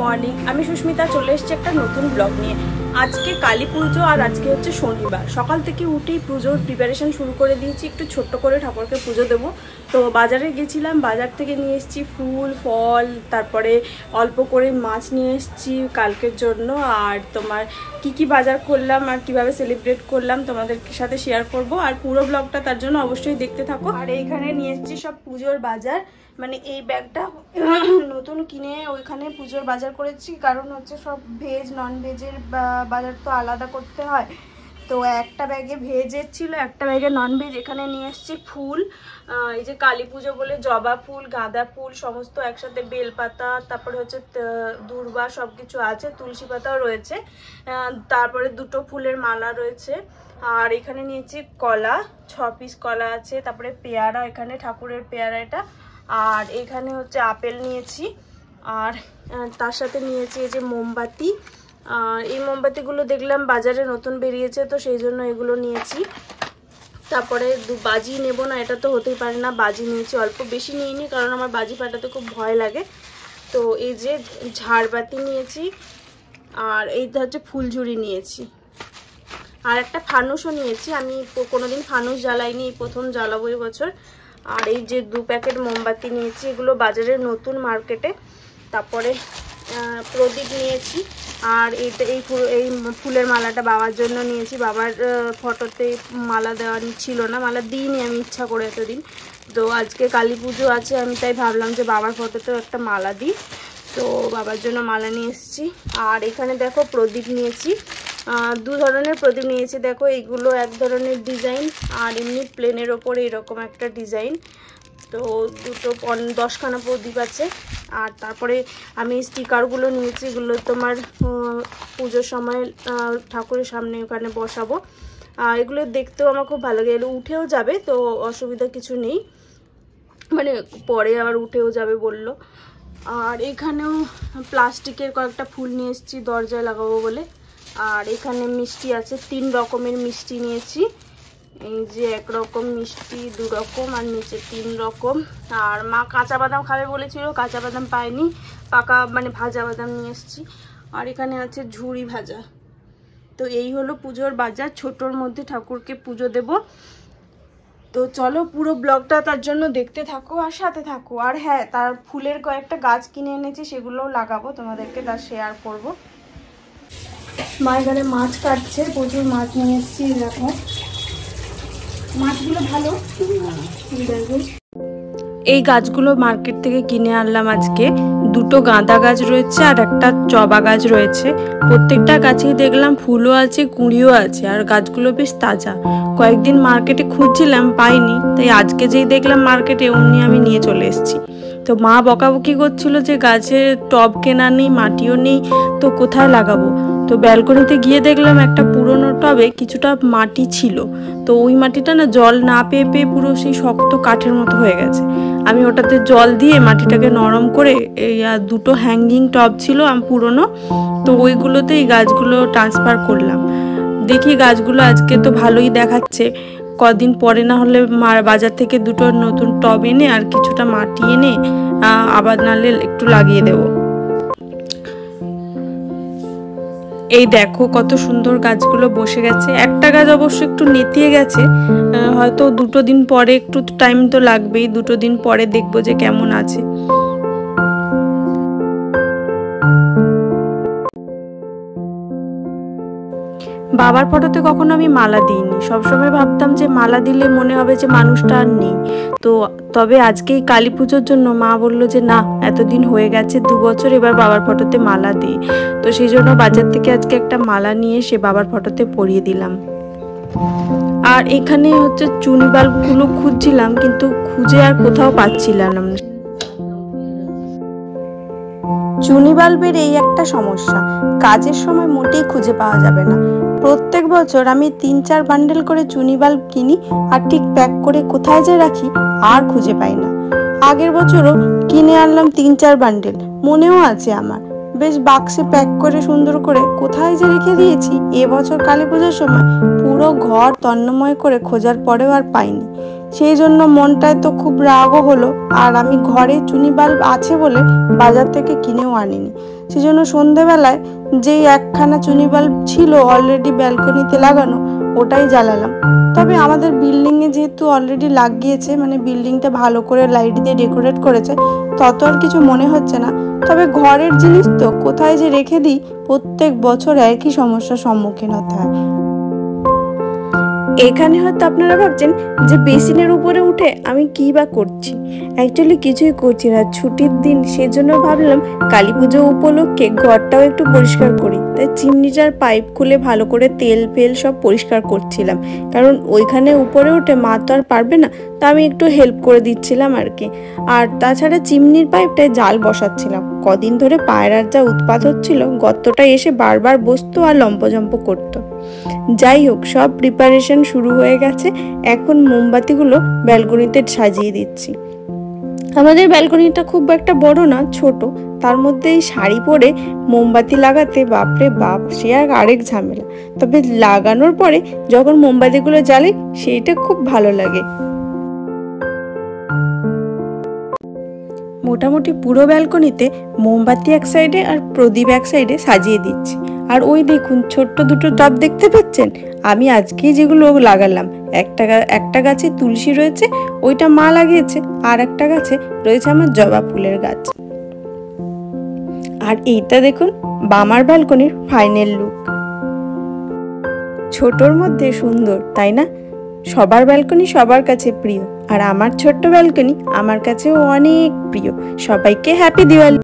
Morning আমি সুস্মিতা, চলে এসেছি একটা নতুন ব্লগ নিয়ে। আজকে কালী পুজো আর আজকে হচ্ছে শনিবার। সকাল থেকে উঠেই পুজোর প্রিপারেশন শুরু করে দিয়েছি। একটু ছোট্ট করে ঠাকুরকে পুজো দেবো। তো বাজারে গেছিলাম, বাজার থেকে নিয়ে এসেছি ফুল, ফল, তারপরে অল্প করে মাছ নিয়ে এসেছি কালকের জন্য। আর তোমার কি কি বাজার করলাম আর কীভাবে সেলিব্রেট করলাম তোমাদের সাথে শেয়ার করব। আর পুরো ব্লগটা তার জন্য অবশ্যই দেখতে থাকো। আর এইখানে নিয়ে এসেছি সব পুজোর বাজার। মানে এই ব্যাগটা নতুন কিনে ওইখানে পুজোর বাজার করেছি। কারণ হচ্ছে সব ভেজ নন ভেজের বাজার তো আলাদা করতে হয়। তো একটা ব্যাগে ভেজের ছিল, একটা ব্যাগে নন ভেজ এখানে নিয়ে এসেছি ফুল এই যে কালী পুজো বলে জবা ফুল, গাঁদা ফুল, সমস্ত একসাথে বেলপাতা, তারপরে হচ্ছে দূর্বা সব কিছু আছে, তুলসী পাতাও রয়েছে। তারপরে দুটো ফুলের মালা রয়েছে। আর এখানে নিয়েছি কলা, ছ পিস কলা আছে, তারপরে পেয়ারা, এখানে ঠাকুরের পেয়ারা এটা। আর এখানে হচ্ছে আপেল নিয়েছি। আর তার সাথে নিয়েছি এই যে মোমবাতি আর এই মোমবাতিগুলো দেখলাম বাজারে নতুন বেরিয়েছে, তো সেই জন্য এগুলো নিয়েছি। তারপরে দু বাজি নেব না, এটা তো হতেই পারে না, বাজি নিয়েছি, অল্প বেশি নিইনি, কারণ আমার বাজি ফাটাতে খুব ভয় লাগে। তো এই যে ঝাড়বাতি নিয়েছি, আর এইটা হচ্ছে ফুলঝুরি নিয়েছি। আর একটা ফানুসও নিয়েছি, আমি কোনোদিন ফানুস জ্বালাইনি এই প্রথম জ্বালাবো বছর। আর এই যে দু প্যাকেট মোমবাতি নিয়েছি, এগুলো বাজারের নতুন মার্কেটে। তারপরে প্রদীপ নিয়েছি। আর এইটা, এই এই ফুলের মালাটা বাবার জন্য নিয়েছি। বাবার ফটোতে মালা দেওয়া ছিল না, মালা দিইনি আমি ইচ্ছা করে এতদিন। তো আজকে কালী পুজো আছে, আমি তাই ভাবলাম যে বাবার ফটোতেও একটা মালা দিই। তো বাবার জন্য মালা নিয়ে এসেছি। আর এখানে দেখো প্রদীপ নিয়েছি। দু ধরনের প্রদীপ নিয়েছি। দেখো এইগুলো এক ধরনের ডিজাইন, আর এমনি প্লেনের ওপরে এরকম একটা ডিজাইন। তো দুটো দশখানা প্রদীপ আছে। আর তারপরে আমি স্টিকারগুলো নিয়েছি, এগুলো তোমার পুজোর সময় ঠাকুরের সামনে ওখানে বসাবো। এগুলো দেখতেও আমার খুব ভালো লাগে। উঠেও যাবে, তো অসুবিধা কিছু নেই। মানে পরে আবার উঠেও যাবে বলল। আর এখানেও প্লাস্টিকের কয়েকটা ফুল নিয়ে এসেছি, দরজায় লাগাবো বলে। আর এখানে মিষ্টি আছে, তিন রকমের মিষ্টি নিয়েছি। এই যে একরকম মিষ্টি, দু রকম, আর নিচে তিন রকম। আর মা কাঁচা বাদাম খাবে বলেছিল, কাঁচা বাদাম পায়নি পাকা মানে ভাজা বাদাম নিয়ে এসেছি। আর এখানে আছে ঝুড়ি ভাজা। তো এই হলো পুজোর বাজার। ছোটোর মধ্যে ঠাকুরকে পুজো দেব। তো চলো পুরো ব্লগটা তার জন্য দেখতে থাকো আর সাথে থাকো। আর হ্যাঁ তার ফুলের কয়েকটা গাছ কিনে এনেছি, সেগুলোও লাগাবো। তোমাদেরকে তার শেয়ার করব। মা এখানে মাছ কাটছে, প্রচুর মাছ নিয়ে এসেছি দেখো। এই গাছগুলো মার্কেট থেকে কিনে আনলাম আজকে। দুটো গাঁদা গাছ রয়েছে আর একটা জবা গাছ রয়েছে। প্রত্যেকটা গাছেই দেখলাম ফুলও আছে, কুঁড়িও আছে আর গাছগুলো বেশ তাজা। কয়েকদিন মার্কেটে খুঁজছিলাম, পাইনি। তাই আজকে যেই দেখলাম মার্কেটে, অমনি আমি নিয়ে চলে এসেছি। তো মা বকাবকি করছিল যে গাছের টব কেনা নেই, মাটিও নেই, তো কোথায় লাগাবো? তো ব্যালকনিতে গিয়ে দেখলাম একটা পুরনো টবে কিছুটা মাটি ছিল। তো ওই মাটিটা না জল না পেয়ে পেয়ে পুরো সেই শক্ত কাঠের মতো হয়ে গেছে। আমি ওটাতে জল দিয়ে মাটিটাকে নরম করে এই দুটো হ্যাঙ্গিং টব ছিল আমি, পুরনো। তো ওইগুলোতে এই গাছগুলো ট্রান্সফার করলাম। দেখি গাছগুলো আজকে তো ভালোই দেখাচ্ছে। কদিন পরে না হলে বাজার থেকে দুটো নতুন টব এনে আর কিছুটা মাটি এনে আবার নাহলে একটু লাগিয়ে দেবো। এই দেখো কত সুন্দর গাছগুলো বসে গেছে। একটা গাছ অবশ্য একটু নেতিয়ে গেছে হয়তো দুটো দিন পরে একটু টাইম তো লাগবেই, দুটো দিন পরে দেখব যে কেমন আছে। বাবার ফটোতে কখনো আমি মালা দিইনি। সবসময় ভাবতাম যে মালা দিলে মনে হবে যে মানুষটা আর নেই। তো তবে আজকে এই কালী পুজোর জন্য মা বলল যে, না, এতদিন হয়ে গেছে, দু বছর এবার বাবার ফটোতে মালা দিই তো সেই জন্য বাজার থেকে আজকে একটা মালা নিয়ে সে বাবার ফটোতে পরিয়ে দিলাম। আর এখানে হচ্ছে চুনি বাল্বগুলো খুঁজছিলাম, কিন্তু খুঁজে আর কোথাও পাচ্ছিলাম না। চুনি বাল্বের এই একটা সমস্যা, কাজের সময় মোটেই খুঁজে পাওয়া যাবে না। প্রত্যেক বছর আমি তিন চার বান্ডেল করে চুনি বাল্ব কিনি আর ঠিক প্যাক করে কোথায় যে রাখি আর খুঁজে পাই না। আগের বছরও কিনে আনলাম তিন চার বান্ডেল, মনেও আছে আমার। বেশ বাক্সে প্যাক করে সুন্দর করে কোথায় যে রেখে দিয়েছি এবছর কালী পুজোর সময় পুরো ঘর তন্নময় করে খোঁজার পরেও আর পাইনি। সেই জন্য মনটায় তো খুব রাগও হলো, আর আমি ঘরে চুনি বাল্ব আছে বলে বাজার থেকে কিনেও আনিনি। সেই জন্য সন্ধেবেলায় যেই একখানা চুনি বাল্ব ছিল অলরেডি ব্যালকনিতে লাগানো, ওটাই জ্বালালাম। তবে আমাদের বিল্ডিংয়ে যেহেতু অলরেডি লাগিয়েছে মানে বিল্ডিংটা ভালো করে লাইট দিয়ে ডেকোরেট করেছে, তত আর কিছু মনে হচ্ছে না। তবে ঘরের জিনিস তো কোথায় যে রেখে দিই, প্রত্যেক বছর একই সমস্যার সম্মুখীন হতে হয়। এখানে হয়তো আপনারা ভাবছেন যে বেসিনের উপরে উঠে আমি কি বা করছি। অ্যাকচুয়ালি কিছুই করছি না। ছুটির দিন, সেজন্য ভাবলাম কালী পুজো উপলক্ষে ঘরটাও একটু পরিষ্কার করি। তাই চিমনিটার পাইপ খুলে ভালো করে তেল, ফেল সব পরিষ্কার করছিলাম। কারণ ওইখানে উপরে উঠে মা তো আর পারবে না, তা আমি একটু হেল্প করে দিচ্ছিলাম আর কি। আর তাছাড়া চিমনির পাইপটায় জাল বসাচ্ছিলাম। কদিন ধরে পায়রার যা উৎপাত হচ্ছিল, গর্তটা এসে বারবার বসতো আর লম্পজম্প করতো। যাই হোক, সব প্রিপারেশন শুরু হয়ে গেছে। এখন মোমবাতিগুলো ব্যালকনিতে সাজিয়ে দিচ্ছি। আমাদের ব্যালকনিটা খুব একটা বড় না, ছোট। তার মধ্যে এই শাড়ি পরে মোমবাতি লাগাতে বাপরে বাপ, সে আর আরেক ঝামেলা। তবে লাগানোর পরে যখন মোমবাতিগুলো জ্বালে, সেইটা খুব ভালো লাগে। মোটামুটি পুরো ব্যালকনিতে মোমবাতি এক সাইডে আর প্রদীপ এক সাইডে সাজিয়ে দিচ্ছি। আর ওই দেখুন, ছোট্ট দুটো টব দেখতে পাচ্ছেন? আমি আজকেই যেগুলো লাগালাম, একটা একটা গাছে তুলসী রয়েছে, ওইটা মা লাগিয়েছে, আর একটা গাছে রয়েছে আমার জবা ফুলের গাছ। আর এইটা দেখুন বামার ব্যালকনির ফাইনাল লুক ছোটর মধ্যে সুন্দর, তাই না? সবার ব্যালকনি সবার কাছে প্রিয়, আর আমার ছোট্ট ব্যালকনি আমার কাছেও অনেক প্রিয়। সবাইকে হ্যাপি দিওয়ালি।